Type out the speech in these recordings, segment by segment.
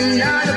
အကျ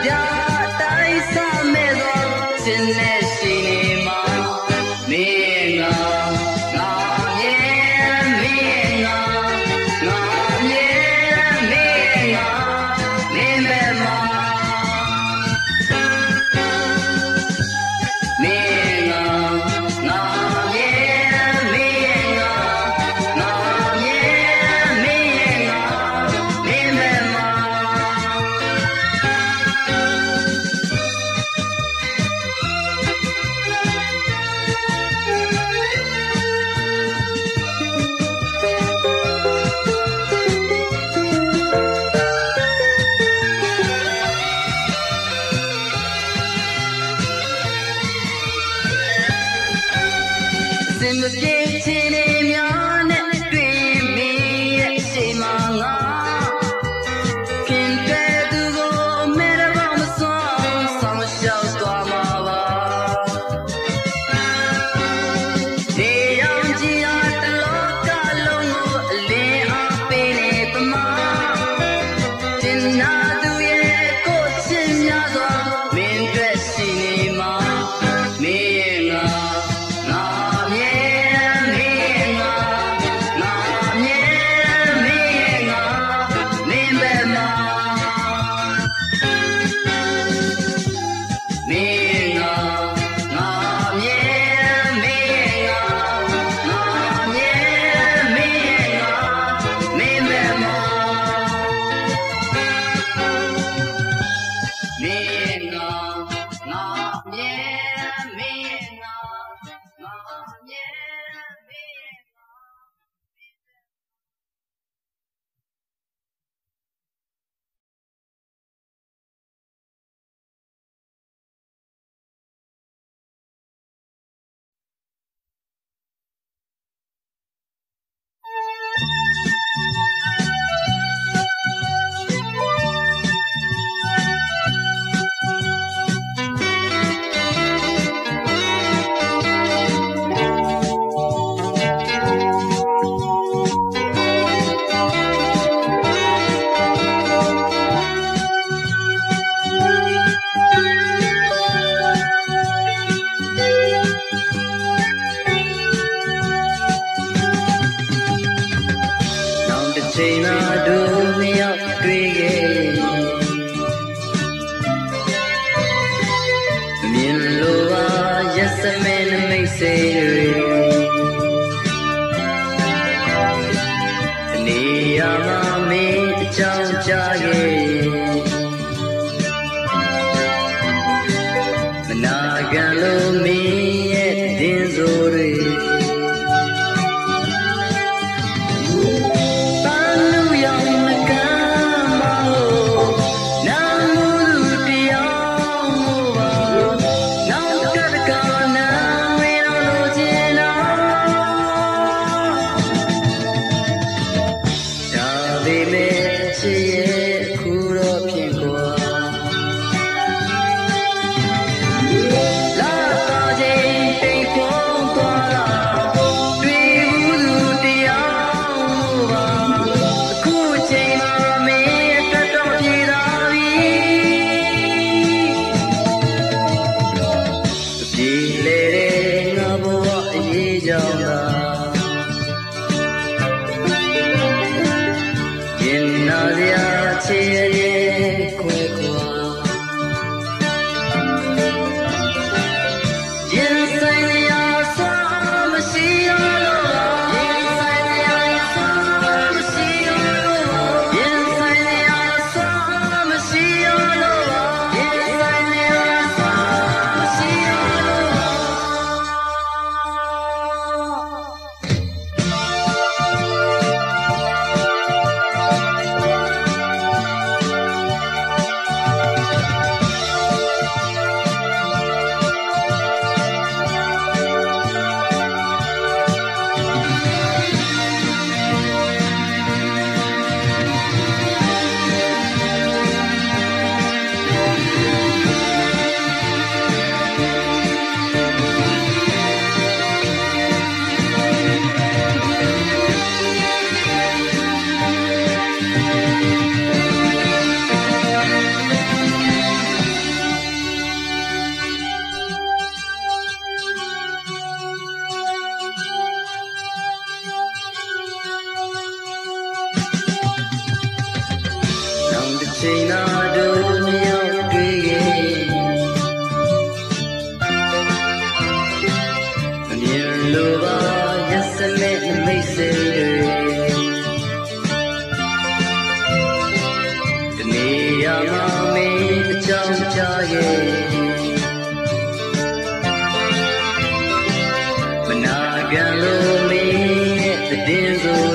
င်း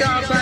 အ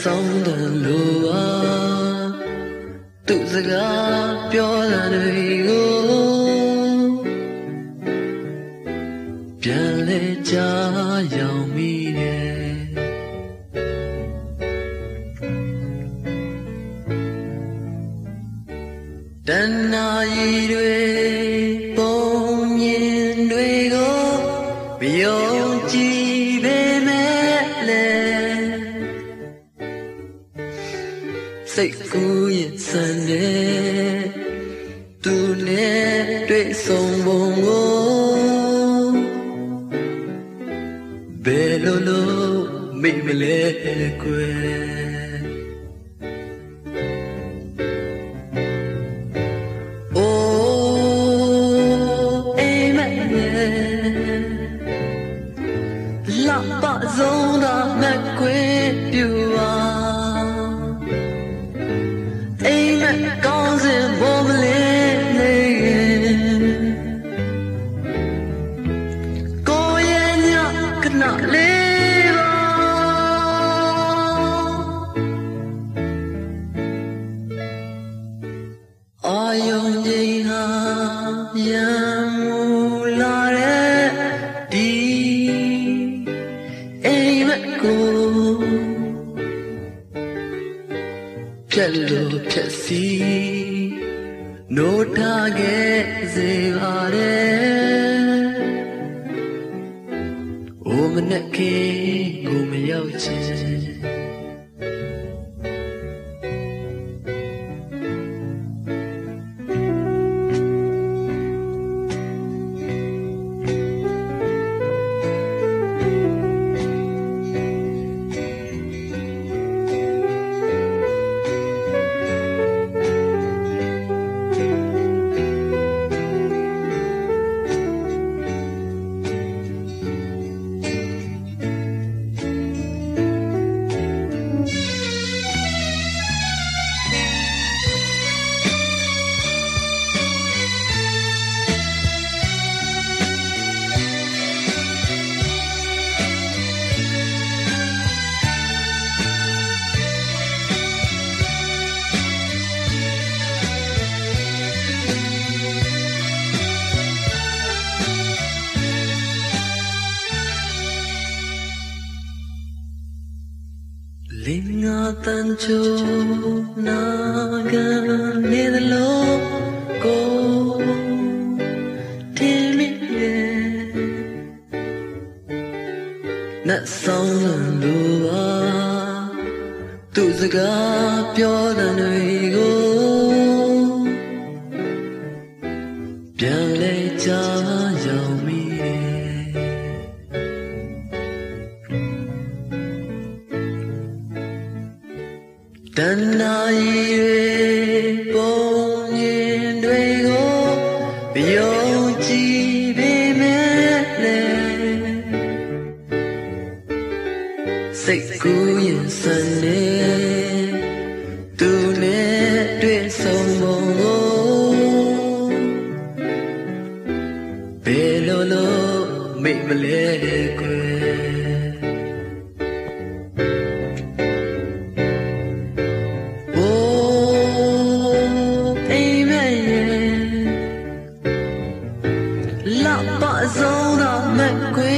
ဆုံးတယ်လို့ပါသူစကားပြောတာတွေကိုပြန်လဲကြားရောင်မိတယ်တဏှာရည်တွေ el recuerdo. တ လာပါဆုံးတော့မကွေ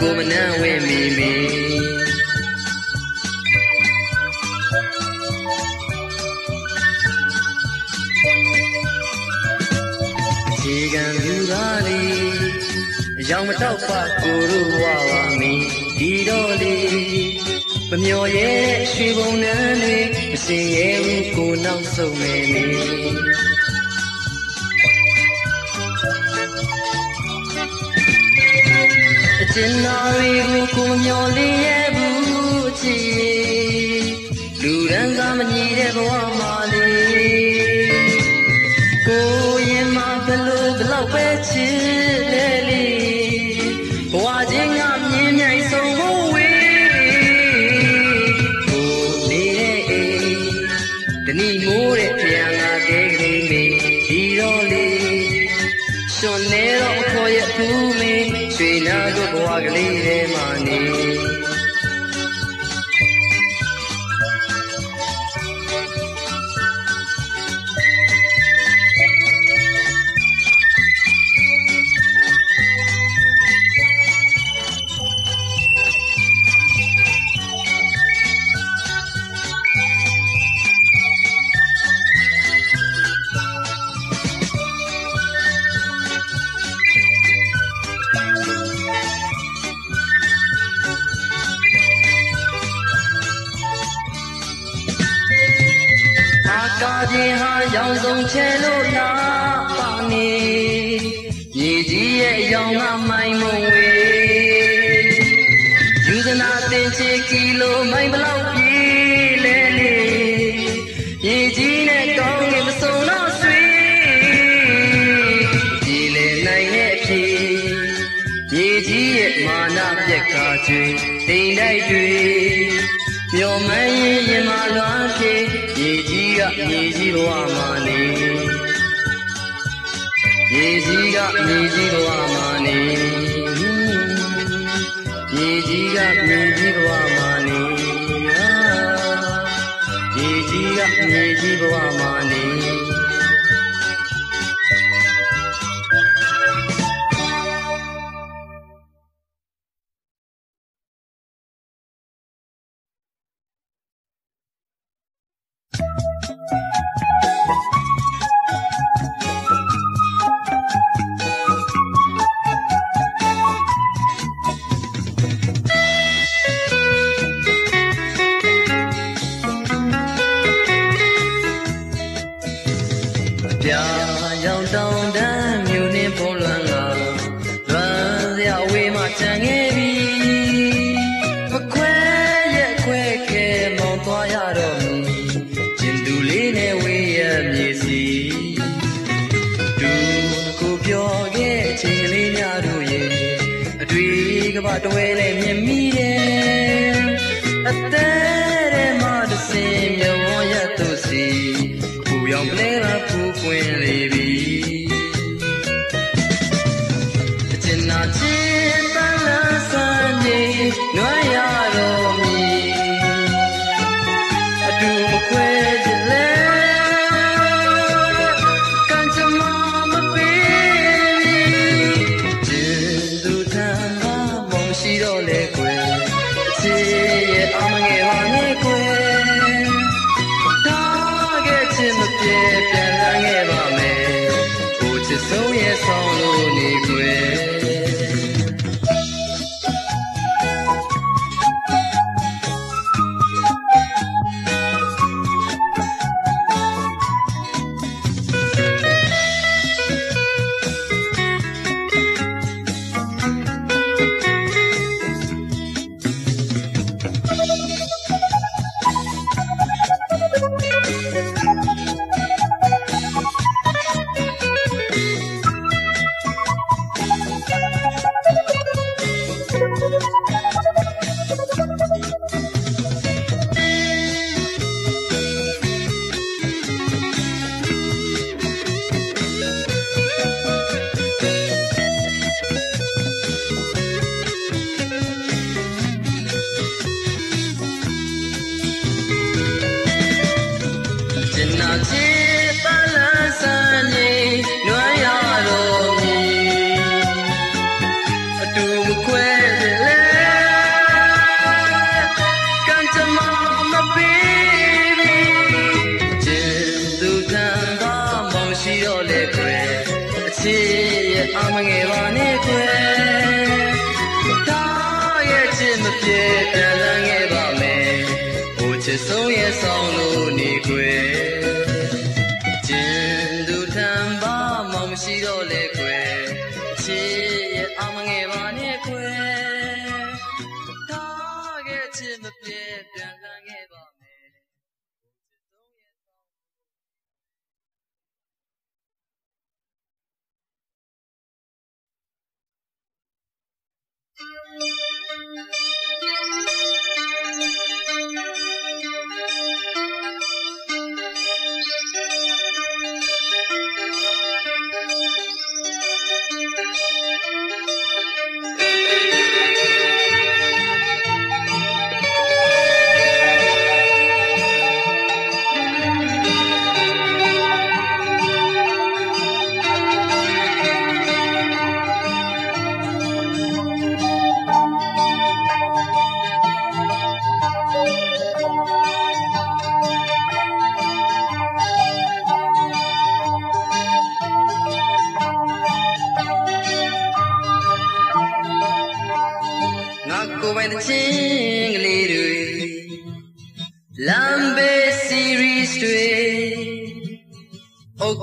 ကိုမနှံ့ဝဲမိမိဒီကံလူသားလေးအယောင်မတော့ပါကိုရဝဝမီဒီတော့လေးမမျော်ရဲ့ရွှေဘုံနန်းလေးအစင်ရဲ့ကိုနောက်ဆုံးမယ်လေ တင်နာတွေကိုကိုမျောလင်းရဲ့ဘူးချီလူရန်ကမညီတဲ့ဘဝ ချွေတိမ်တိုက်တွေမျောမန်းရင်ရင်မလွားခေရေကြီးကရေကြီးဘဝမှာနေရေကြီးကရေကြီးဘဝမှာနေရေကြီးကရေကြီးဘဝမှာနေရေကြီးကရေကြီးဘဝ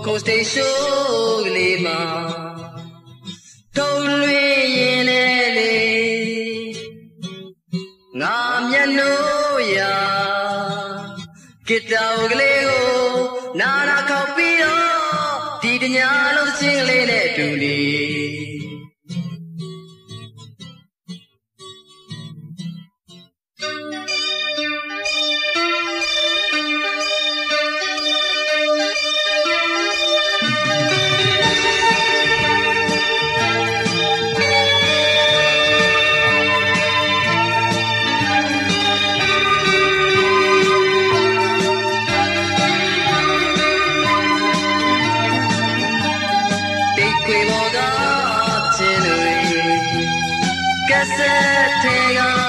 Cause they surely bound. Yes, sir,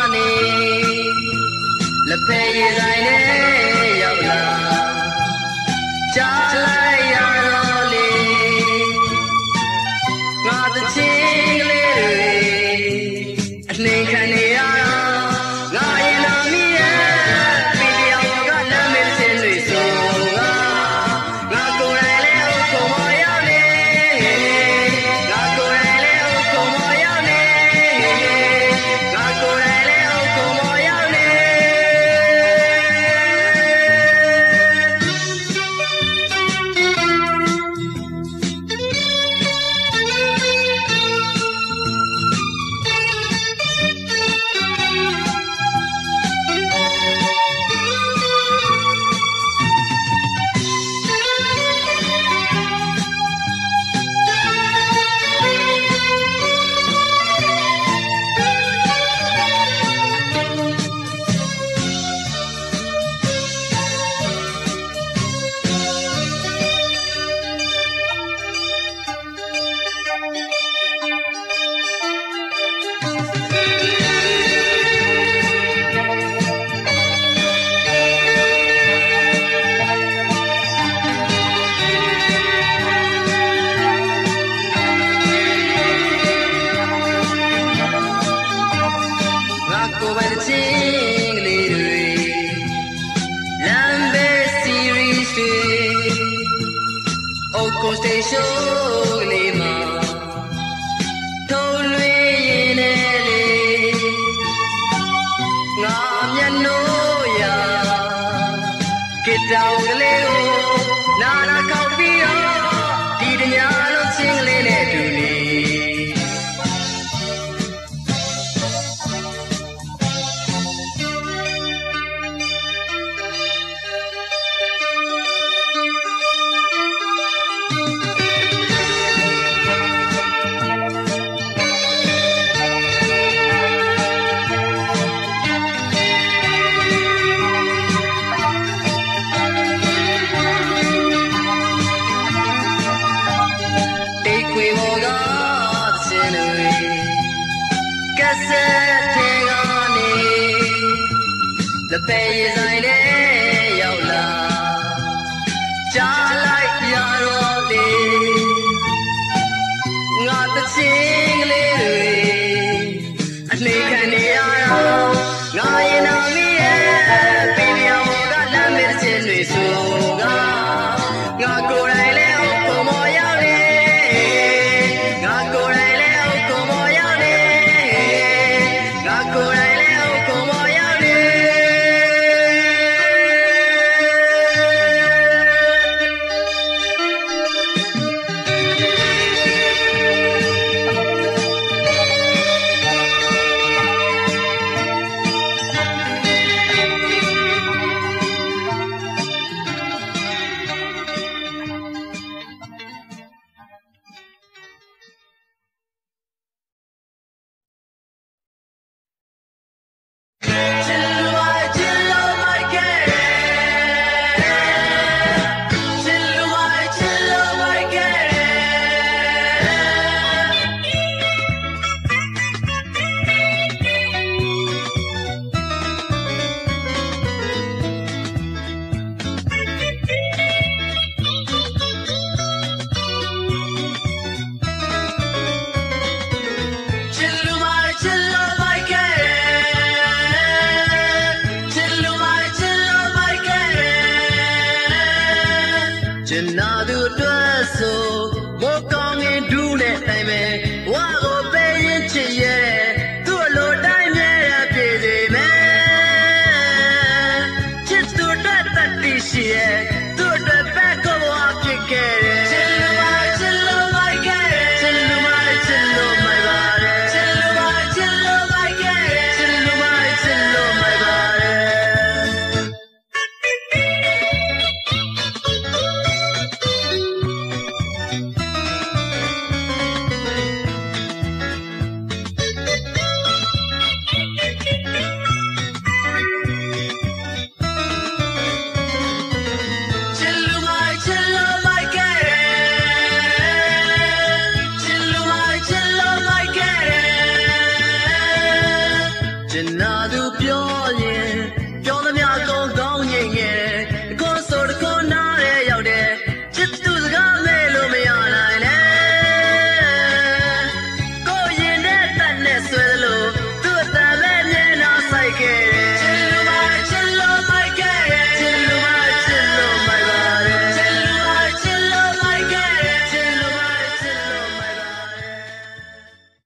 တောင်ကလေးကိုနာလာ